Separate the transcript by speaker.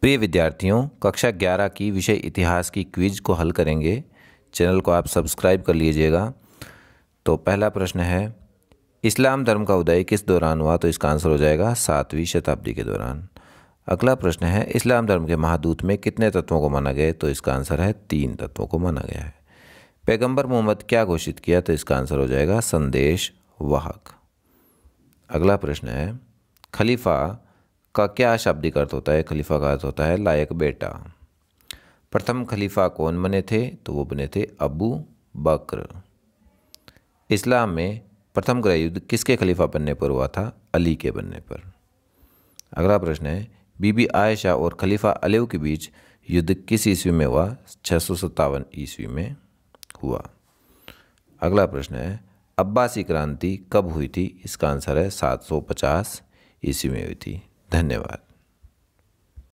Speaker 1: प्रिय विद्यार्थियों, कक्षा 11 की विषय इतिहास की क्विज को हल करेंगे। चैनल को आप सब्सक्राइब कर लीजिएगा। तो पहला प्रश्न है, इस्लाम धर्म का उदय किस दौरान हुआ? तो इसका आंसर हो जाएगा सातवीं शताब्दी के दौरान। अगला प्रश्न है, इस्लाम धर्म के महादूत में कितने तत्वों को माना गया? तो इसका आंसर है, तीन तत्वों को माना गया है। पैगंबर मोहम्मद क्या घोषित किया? तो इसका आंसर हो जाएगा, संदेश वाहक। अगला प्रश्न है, खलीफा का क्या शाब्दिक अर्थ होता है? खलीफा का अर्थ होता है लायक बेटा। प्रथम खलीफा कौन बने थे? तो वो बने थे अबू बकर। इस्लाम में प्रथम गृह युद्ध किसके खलीफा बनने पर हुआ था? अली के बनने पर। अगला प्रश्न है, बीबी आयशा और खलीफा अलेव के बीच युद्ध किस ईस्वी में हुआ? छः सौ सत्तावन ईस्वी में हुआ। अगला प्रश्न है, अब्बासी क्रांति कब हुई थी? इसका आंसर है सात सौ पचास ईस्वी में हुई थी। धन्यवाद